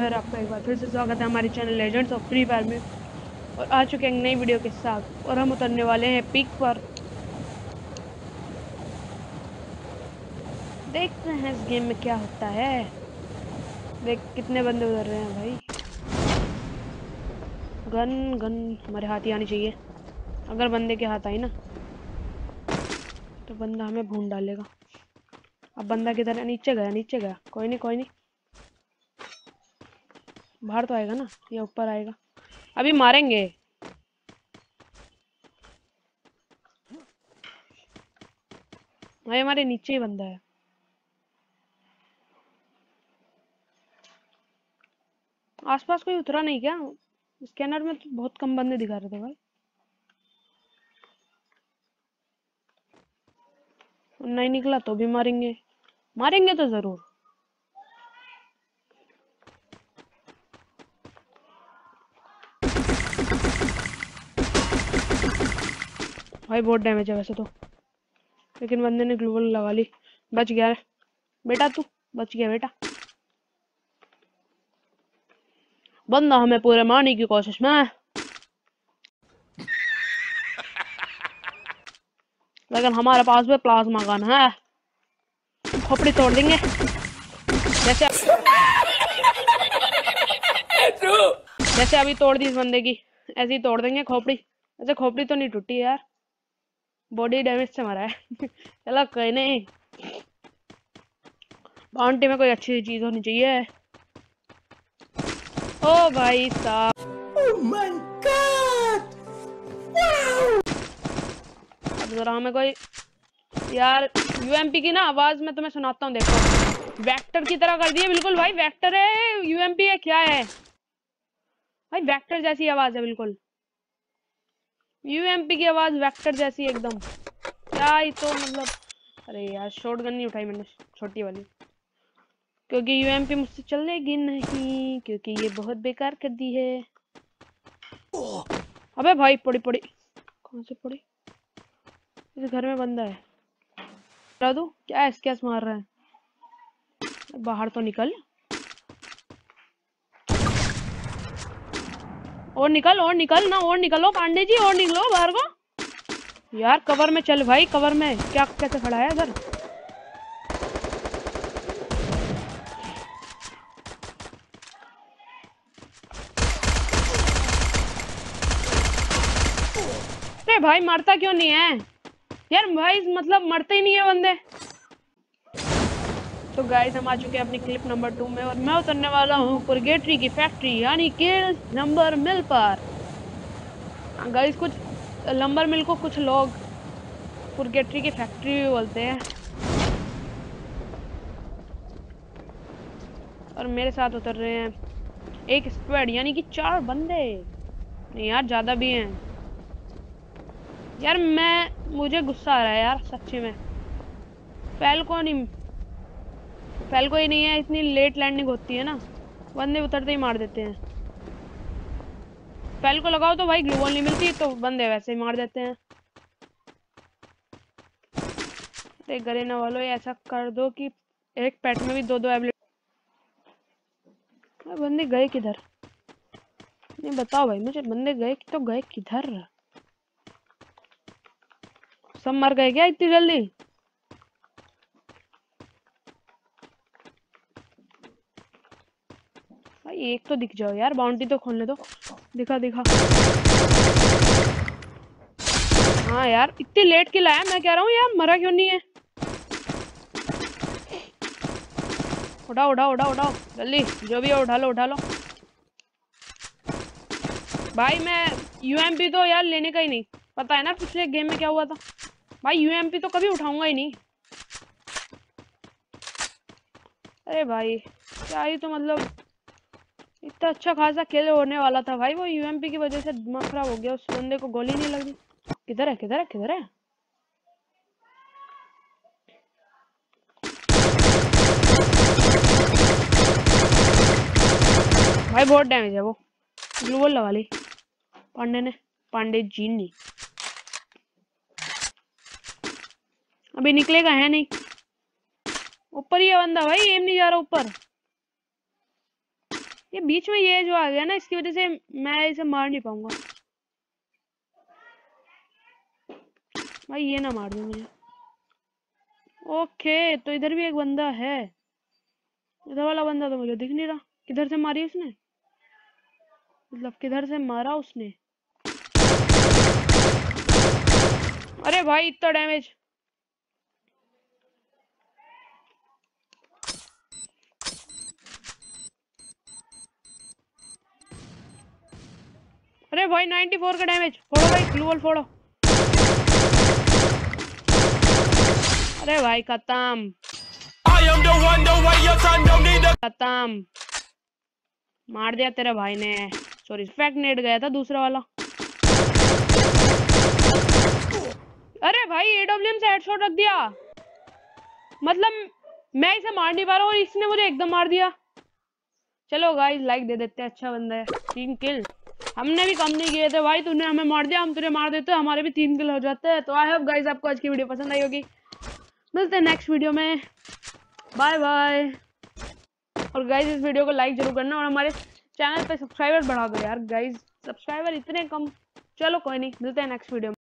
खैर आपका एक बार फिर से स्वागत है हमारे channel legends of free fire में। और आ चुके हैं नई वीडियो के साथ। और हम उतरने वाले हैं पीक पर। देखते हैं इस गेम में क्या होता है। देख, कितने बंदे उतर रहे हैं भाई। गन गन हमारे हाथ ही आनी चाहिए। अगर बंदे के हाथ आई ना तो बंदा हमें भून डालेगा। अब बंदा किधर है? नीचे गया नीचे गया। कोई नहीं कोई नहीं। बाहर तो आएगा ना, या ऊपर आएगा। अभी मारेंगे। भाई, हमारे नीचे ही बंदा है। आसपास कोई उतरा नहीं क्या? स्कैनर में तो बहुत कम बंदे दिखा रहे थे भाई। नहीं निकला तो भी मारेंगे। मारेंगे तो ज़रूर। भाई बहुत डैमेज है वैसे तो। लेकिन बंदे ने ग्लूवल लगा ली। बच गया बेटा तू बच गया बेटा। बंदा हमें पूरे मारने की कोशिश में लेकिन हमारे पास भी प्लाज्मा गन है। खोपड़ी तोड़ देंगे। जैसे जैसे अभी तोड़ दी इस बंदे की ऐसे ही तोड़ देंगे खोपड़ी। ऐसे खोपड़ी तो नहीं टूटी यार। बॉडी डैमेज से मरा है। चलो कोई नहीं। बाउंटी में कोई अच्छी चीज़ होनी चाहिए। ओ भाई साहब। जरा हमें कोई यार यूएमपी की ना आवाज़ में तुम्हें सुनाता हूँ देखो। वेक्टर की तरह कर दिए बिल्कुल भाई। वेक्टर है यूएमपी है क्या है? भाई वेक्टर जैसी आवाज़ है बिल्कुल। यूएमपी की आवाज़ वेक्टर जैसी एकदम। क्या ही तो मतलब अरे यार शॉर्ट गन नहीं उठाई मैंने, छोटी वाली। क्योंकि यूएमपी मुझसे चलेगी नहीं, क्योंकि ये बहुत बेकार कर दी है। अबे भाई, पड़ी पड़ी। कौन से पड़ी? इस घर में बंदा है। बता दू, क्या मार रहा है? बाहर तो निकल। और निकल और निकल ना, और निकलो पांडे जी और निकलो बाहर को। यार, कवर में चल भाई, कवर में। क्या, कैसे खड़ा है इधर? भाई, मरता क्यों नहीं है? यार, भाई मतलब मरते ही नहीं है बंदे। तो गाइस हम आ चुके हैं अपनी क्लिप नंबर टू में और मैं उतरने वाला हूँ पुरगेटरी की फैक्ट्री यानी कि नंबर मिल पर। गाइस कुछ नंबर मिल को कुछ लोग पुरगेटरी की फैक्ट्री भी बोलते हैं। और मेरे साथ उतर रहे हैं एक स्क्वाड यानी कि चार बंदे। नहीं यार, ज़्यादा भी हैं। यार, मैं, मुझे गुस्सा आ रहा है यार, सच्ची में। फैलको फैलको ही नहीं है, इतनी लेट लैंडिंग होती है ना। बंदे उतरते ही मार देते हैं। फैल को लगाओ तो भाई ग्लूवल नहीं मिलती तो बंदे वैसे ही मार देते हैं। अरे गरीना वालों, ऐसा कर दो कि एक पेट में भी दो दो एबलेट बंदे गए किधर? नहीं, बताओ भाई मुझे, बंदे गए तो गए किधर? सब मर गए क्या इतनी जल्दी? भाई, एक तो दिख जाओ यार बाउंड्री तो खोलने दो दिखा दिखा। हाँ यार, इतनी लेट किल आया मैं कह रहा हूँ यार, मरा क्यों नहीं है? उठाओ उठाओ उठाओ उठाओ। जल्दी, जो भी है, उठा लो उठा लो। भाई, मैं यूएमपी तो यार लेने का ही नहीं। पता है ना, पिछले गेम में क्या हुआ था? भाई यूएमपी तो कभी उठाऊँगा ही नहीं। अरे भाई, क्या ही तो मतलब इतना अच्छा खासा खेल होने वाला था भाई, वो यूएमपी की वजह से दिमाग खराब हो गया, उस बंदे को गोली नहीं लग। किधर है किधर है किधर है? भाई बहुत डैमेज है वो। ग्लूवल लगा ली। पांडे ने, पांडे जी ने अभी निकलेगा, है नहीं। ऊपर ही है बंदा भाई एम नहीं जा रहा ऊपर। ये बीच में ये जो आ गया ना, इसकी वजह से मैं इसे मार नहीं पाऊँगा। भाई ये ना मार दो मुझे। ओके तो इधर भी एक बंदा है। इधर वाला बंदा तो मुझे दिख नहीं रहा। किधर से मारी उसने? मतलब किधर से मारा उसने? अरे भाई, इतना डैमेज अरे भाई 94 का डैमेज फोड़ो भाई ग्लूवल फोड़ो। अरे भाई खत्म। खत्म। मार दिया तेरे भाई ने। सॉरी फैक्ट नेट गया था दूसरा वाला। अरे भाई एडब्ल्यूएम से हेडशॉट रख दिया। मतलब मैं इसे मार नहीं पा रहा और इसने मुझे एकदम मार दिया। चलो गाइस लाइक दे देते हैं अच्छा बंदा है। तीन किल हमने भी कम नहीं किए थे भाई, तूने हमें मार दिया, हम तुझे मार देते, हमारे भी तीन किलो हो जाते। हैं तो आई होप गाइज़ आपको आज की वीडियो पसंद आई होगी। मिलते हैं नेक्स्ट वीडियो में। बाय बाय और गाइज़ इस वीडियो को लाइक ज़रूर करना और हमारे चैनल पे सब्सक्राइबर बढ़ा दो यार गाइज़ सब्सक्राइबर इतने कम। चलो कोई नहीं, मिलते हैं नेक्स्ट वीडियो में।